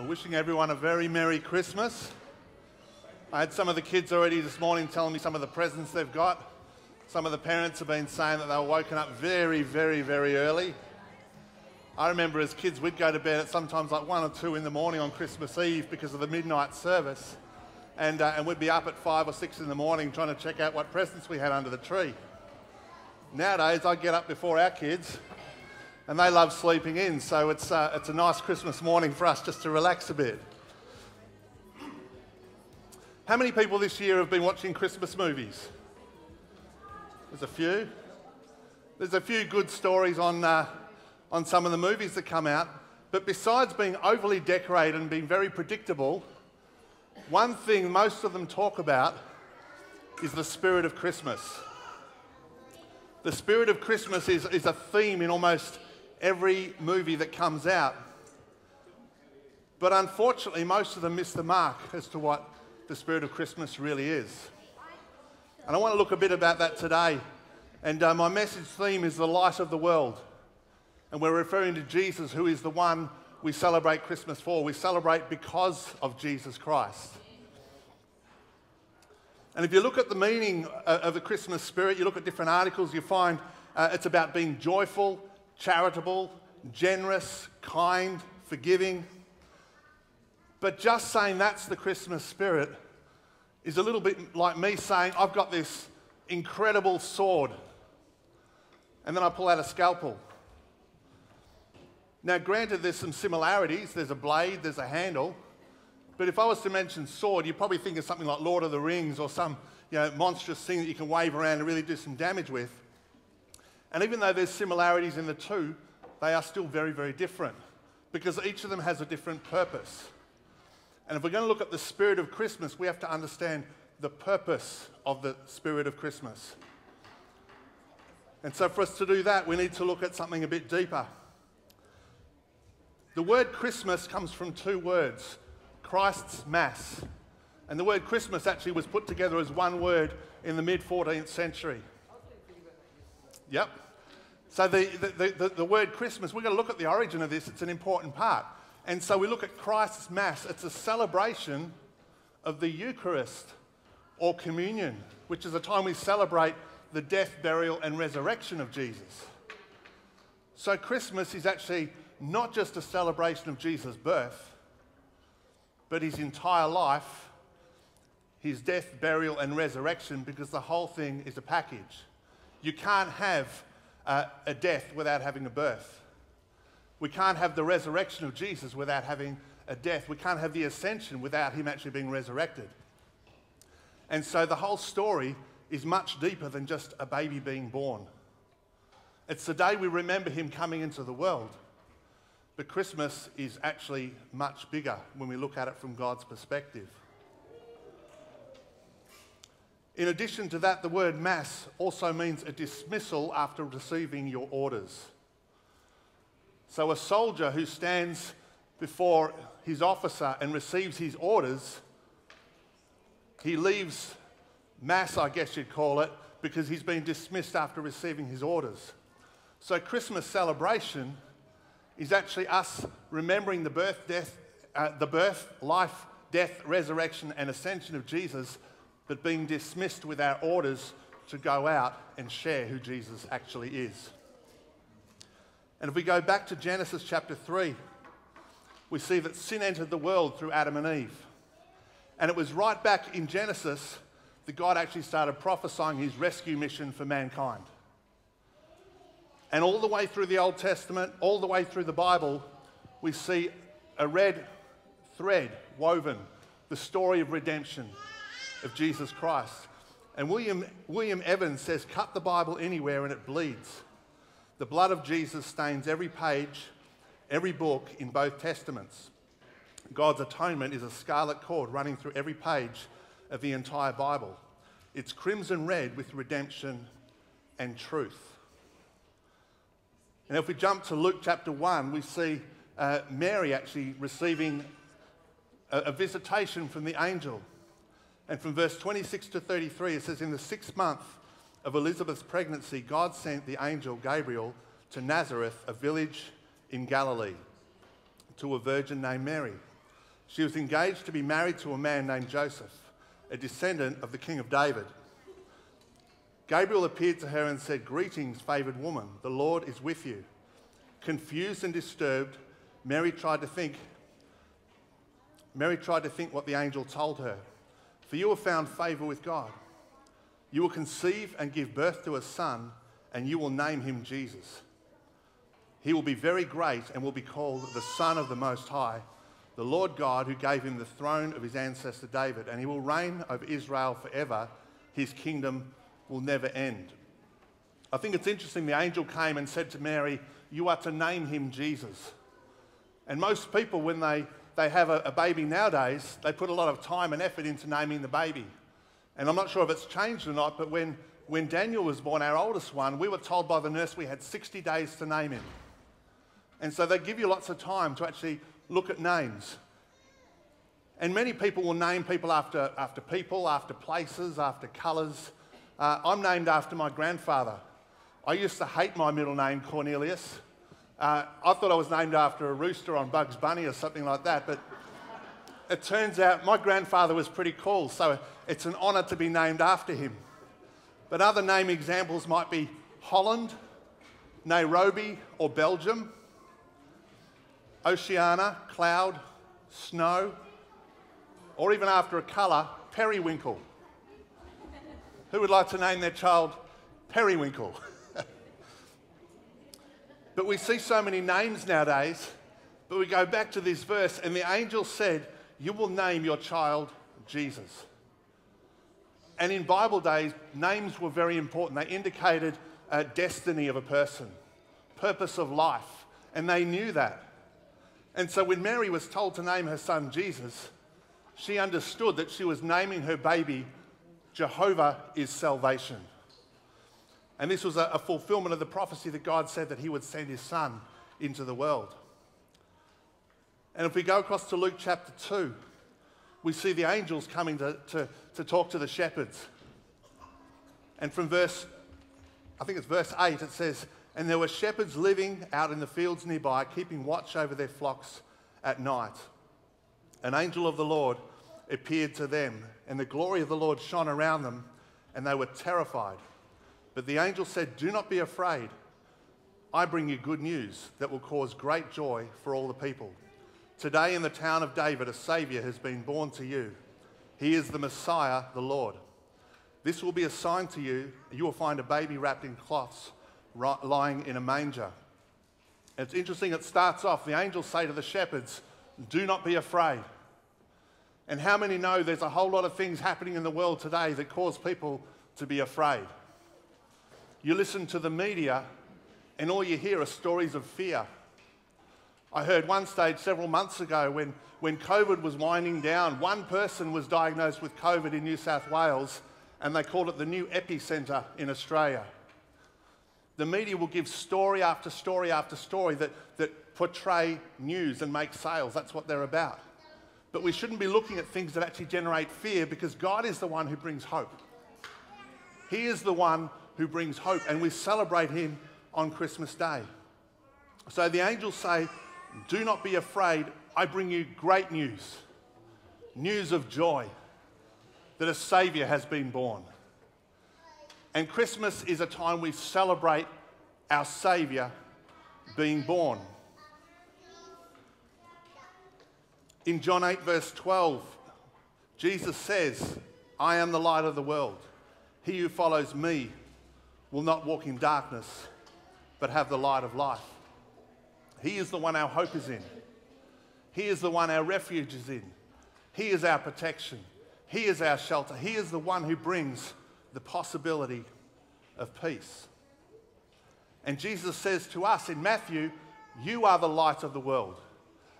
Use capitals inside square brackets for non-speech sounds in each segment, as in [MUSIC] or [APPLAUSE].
Well, wishing everyone a very Merry Christmas. I had some of the kids already this morning telling me some of the presents they've got. Some of the parents have been saying that they were woken up very, very, very early. I remember as kids, we'd go to bed at sometimes like one or two in the morning on Christmas Eve because of the midnight service. And, uh, and we'd be up at five or six in the morning trying to check out what presents we had under the tree. Nowadays, I get up before our kids and they love sleeping in, so it's, uh, it's a nice Christmas morning for us just to relax a bit. How many people this year have been watching Christmas movies? There's a few. There's a few good stories on, uh, on some of the movies that come out, but besides being overly decorated and being very predictable, one thing most of them talk about is the spirit of Christmas. The spirit of Christmas is, is a theme in almost every movie that comes out. But unfortunately, most of them miss the mark as to what the spirit of Christmas really is. And I want to look a bit about that today. And uh, my message theme is the light of the world. And we're referring to Jesus, who is the one we celebrate Christmas for. We celebrate because of Jesus Christ. And if you look at the meaning uh, of the Christmas spirit, you look at different articles, you find uh, it's about being joyful, charitable, generous, kind, forgiving. But just saying that's the Christmas spirit is a little bit like me saying, I've got this incredible sword, and then I pull out a scalpel. Now, granted, there's some similarities. There's a blade, there's a handle. But if I was to mention sword, you'd probably think of something like Lord of the Rings or some you know, monstrous thing that you can wave around and really do some damage with. And even though there's similarities in the two, they are still very, very different because each of them has a different purpose. And if we're going to look at the spirit of Christmas, we have to understand the purpose of the spirit of Christmas. And so, for us to do that, we need to look at something a bit deeper. The word Christmas comes from two words Christ's Mass. And the word Christmas actually was put together as one word in the mid 14th century. Yep. So the, the, the, the, word Christmas, we're going to look at the origin of this. It's an important part. And so we look at Christ's Mass. It's a celebration of the Eucharist or communion, which is a time we celebrate the death, burial, and resurrection of Jesus. So Christmas is actually not just a celebration of Jesus' birth, but his entire life, his death, burial, and resurrection, because the whole thing is a package. You can't have uh, a death without having a birth. We can't have the resurrection of Jesus without having a death. We can't have the ascension without him actually being resurrected. And so the whole story is much deeper than just a baby being born. It's the day we remember him coming into the world. But Christmas is actually much bigger when we look at it from God's perspective. In addition to that, the word mass also means a dismissal after receiving your orders. So, a soldier who stands before his officer and receives his orders, he leaves mass, I guess you'd call it, because he's been dismissed after receiving his orders. So, Christmas celebration is actually us remembering the birth, death, uh, the birth, life, death, resurrection, and ascension of Jesus but being dismissed with our orders to go out and share who Jesus actually is. And if we go back to Genesis chapter 3, we see that sin entered the world through Adam and Eve. And it was right back in Genesis that God actually started prophesying his rescue mission for mankind. And all the way through the Old Testament, all the way through the Bible, we see a red thread woven the story of redemption of Jesus Christ. And William, William Evans says, cut the Bible anywhere and it bleeds. The blood of Jesus stains every page, every book in both Testaments. God's atonement is a scarlet cord running through every page of the entire Bible. It's crimson red with redemption and truth. And if we jump to Luke chapter 1, we see uh, Mary actually receiving a, a visitation from the angel and from verse 26 to 33, it says, In the sixth month of Elizabeth's pregnancy, God sent the angel Gabriel to Nazareth, a village in Galilee, to a virgin named Mary. She was engaged to be married to a man named Joseph, a descendant of the king of David. Gabriel appeared to her and said, Greetings, favoured woman, the Lord is with you. Confused and disturbed, Mary tried to think. Mary tried to think what the angel told her. For you have found favour with God. You will conceive and give birth to a son, and you will name him Jesus. He will be very great and will be called the Son of the Most High the Lord God who gave him the throne of his ancestor David, and he will reign over Israel forever. His kingdom will never end. I think it's interesting the angel came and said to Mary, You are to name him Jesus. And most people, when they, they have a, a baby nowadays, they put a lot of time and effort into naming the baby. And I'm not sure if it's changed or not, but when, when Daniel was born, our oldest one, we were told by the nurse we had 60 days to name him. And so they give you lots of time to actually look at names. And many people will name people after, after people, after places, after colours. Uh, I'm named after my grandfather. I used to hate my middle name, Cornelius. Uh, I thought I was named after a rooster on Bugs Bunny or something like that, but [LAUGHS] it turns out my grandfather was pretty cool, so it's an honour to be named after him. But other name examples might be Holland, Nairobi, or Belgium. Oceana, cloud, snow, or even after a colour, periwinkle. Who would like to name their child Periwinkle? [LAUGHS] but we see so many names nowadays, but we go back to this verse, and the angel said, You will name your child Jesus. And in Bible days, names were very important. They indicated a destiny of a person, purpose of life, and they knew that. And so when Mary was told to name her son Jesus, she understood that she was naming her baby Jehovah is salvation. And this was a, a, fulfillment of the prophecy that God said that he would send his son into the world. And if we go across to Luke chapter 2, we see the angels coming to, to, to talk to the shepherds. And from verse, I think it's verse 8, it says, and there were shepherds living out in the fields nearby, keeping watch over their flocks at night. An angel of the Lord appeared to them, and the glory of the Lord shone around them, and they were terrified. But the angel said, Do not be afraid. I bring you good news that will cause great joy for all the people. Today in the town of David, a Saviour has been born to you. He is the Messiah, the Lord. This will be a sign to you. You will find a baby wrapped in cloths lying in a manger. It's interesting, it starts off, the angels say to the shepherds, Do not be afraid. And how many know there's a whole lot of things happening in the world today that cause people to be afraid? You listen to the media, and all you hear are stories of fear. I heard one stage several months ago when, when COVID was winding down, one person was diagnosed with COVID in New South Wales, and they called it the new epicentre in Australia. The media will give story after story after story that, that portray news and make sales. That's what they're about. But we shouldn't be looking at things that actually generate fear because God is the one who brings hope. He is the one who brings hope, and we celebrate Him on Christmas Day. So the angels say, Do not be afraid. I bring you great news news of joy that a Saviour has been born. And Christmas is a time we celebrate our Saviour being born. In John 8, verse 12, Jesus says, I am the light of the world. He who follows me will not walk in darkness, but have the light of life. He is the one our hope is in. He is the one our refuge is in. He is our protection. He is our shelter. He is the one who brings the possibility of peace. And Jesus says to us in Matthew, You are the light of the world.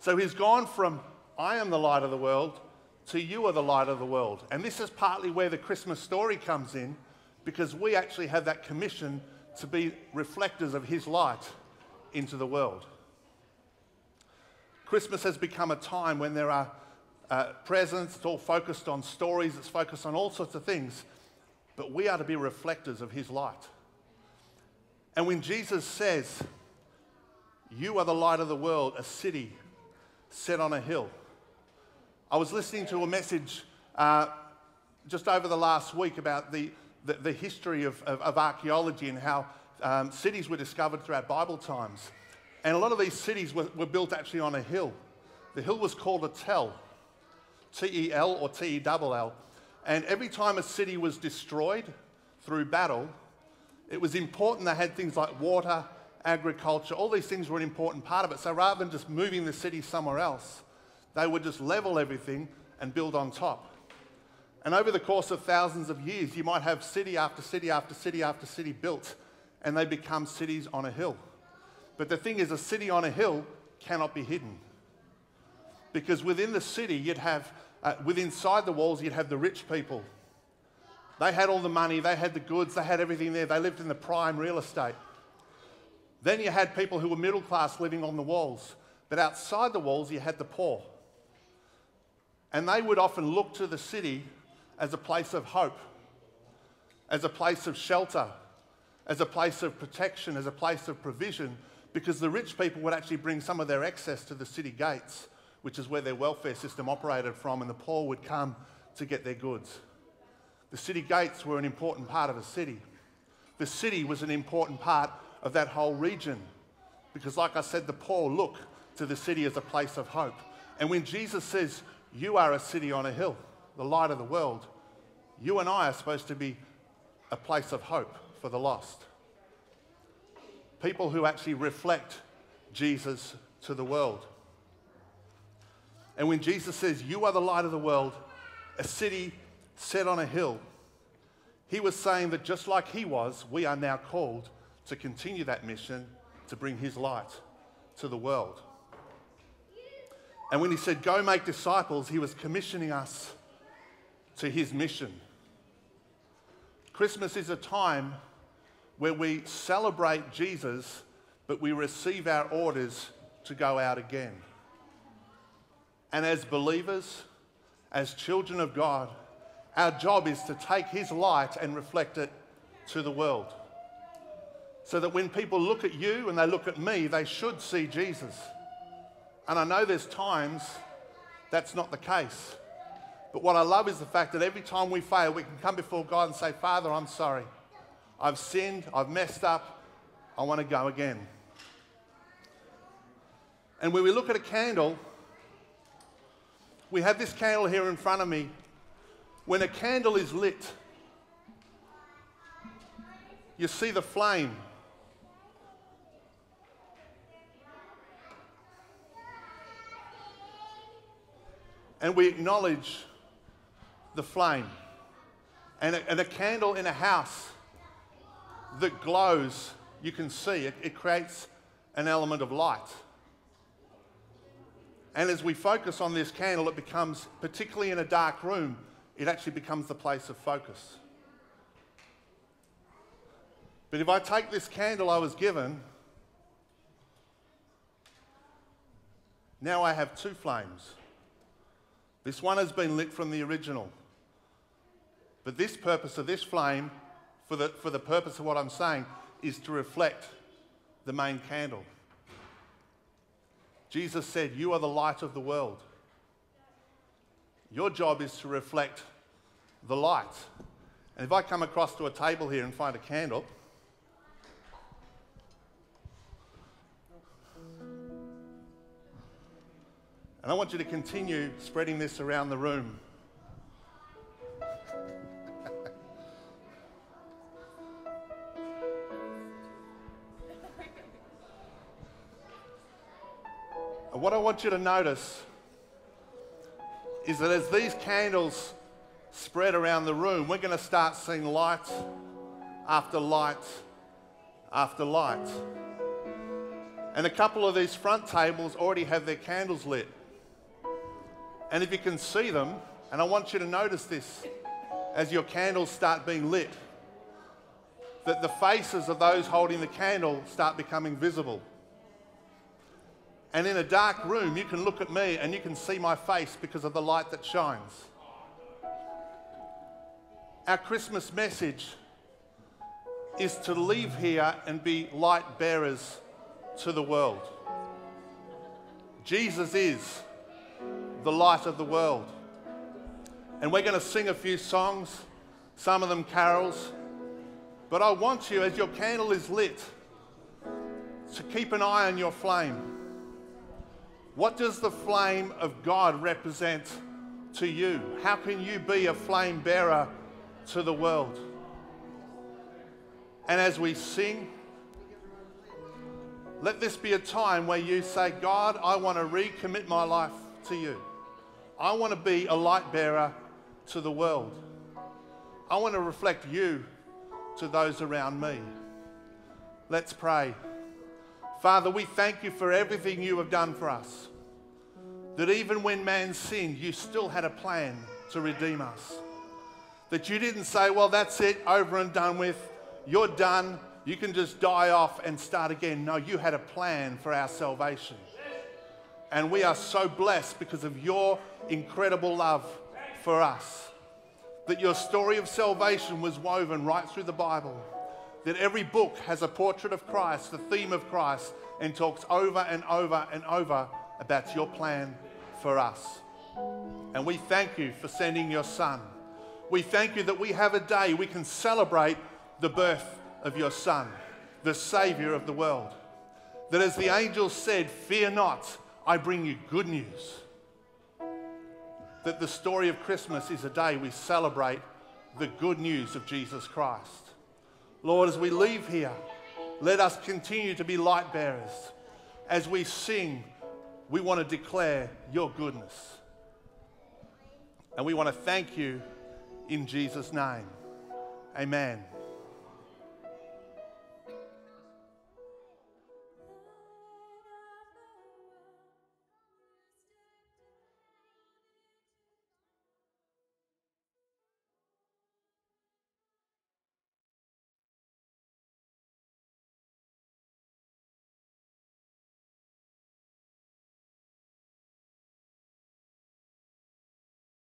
So he's gone from, I am the light of the world, to you are the light of the world. And this is partly where the Christmas story comes in, because we actually have that commission to be reflectors of his light into the world. Christmas has become a time when there are uh, presents, it's all focused on stories, it's focused on all sorts of things but we are to be reflectors of his light. And when Jesus says, You are the light of the world, a city set on a hill, I was listening to a message uh, just over the last week about the, the, the history of, of, of, archaeology and how um, cities were discovered throughout Bible times. And a lot of these cities were, were built actually on a hill. The hill was called a tell, T E L or T E L L. And every time a city was destroyed through battle, it was important they had things like water, agriculture, all these things were an important part of it. So rather than just moving the city somewhere else, they would just level everything and build on top. And over the course of thousands of years, you might have city after city after city after city built, and they become cities on a hill. But the thing is, a city on a hill cannot be hidden. Because within the city, you'd have, uh, within inside the walls, you'd have the rich people. They had all the money, they had the goods, they had everything there. They lived in the prime real estate. Then you had people who were middle class living on the walls. But outside the walls, you had the poor. And they would often look to the city as a place of hope, as a place of shelter, as a place of protection, as a place of provision, because the rich people would actually bring some of their excess to the city gates, which is where their welfare system operated from, and the poor would come to get their goods. The city gates were an important part of a city. The city was an important part of that whole region, because, like I said, the poor look to the city as a place of hope. And when Jesus says, You are a city on a hill, the light of the world, you and I are supposed to be a place of hope for the lost. People who actually reflect Jesus to the world. And when Jesus says, You are the light of the world, a city set on a hill, he was saying that just like he was, we are now called to continue that mission to bring his light to the world. And when he said, Go make disciples, he was commissioning us to his mission. Christmas is a time where we celebrate Jesus, but we receive our orders to go out again. And as believers, as children of God, our job is to take his light and reflect it to the world. So that when people look at you and they look at me, they should see Jesus. And I know there's times that's not the case. But what I love is the fact that every time we fail, we can come before God and say, Father, I'm sorry. I've sinned, I've messed up, I want to go again. And when we look at a candle, we have this candle here in front of me. When a candle is lit, you see the flame. And we acknowledge the flame. And a, and a candle in a house that glows, you can see, it, it creates an element of light. And as we focus on this candle, it becomes, particularly in a dark room, it actually becomes the place of focus. But if I take this candle I was given, now I have two flames. This one has been lit from the original. But this purpose of this flame, for the, for the purpose of what I'm saying, is to reflect the main candle. Jesus said, You are the light of the world. Your job is to reflect the light. And if I come across to a table here and find a candle, and I want you to continue spreading this around the room. And what I want you to notice is that as these candles spread around the room, we're going to start seeing light after light after light. And a couple of these front tables already have their candles lit. And if you can see them, and I want you to notice this as your candles start being lit, that the faces of those holding the candle start becoming visible. And in a dark room, you can look at me and you can see my face because of the light that shines. Our Christmas message is to leave here and be light bearers to the world. Jesus is the light of the world. And we're going to sing a few songs, some of them carols. But I want you, as your candle is lit, to keep an eye on your flame. What does the flame of God represent to you? How can you be a flame bearer to the world? And as we sing, let this be a time where you say, God, I want to recommit my life to you. I want to be a light bearer to the world. I want to reflect you to those around me. Let's pray. Father, we thank you for everything you have done for us. That even when man sinned, you still had a plan to redeem us. That you didn't say, well, that's it, over and done with, you're done, you can just die off and start again. No, you had a plan for our salvation. And we are so blessed because of your incredible love for us. That your story of salvation was woven right through the Bible. That every book has a portrait of Christ, the theme of Christ, and talks over and over and over about your plan for us. And we thank you for sending your Son. We thank you that we have a day we can celebrate the birth of your Son, the Savior of the world. That as the angel said, Fear not, I bring you good news. That the story of Christmas is a day we celebrate the good news of Jesus Christ. Lord, as we leave here, let us continue to be light bearers. As we sing, we want to declare your goodness. And we want to thank you in Jesus' name. Amen.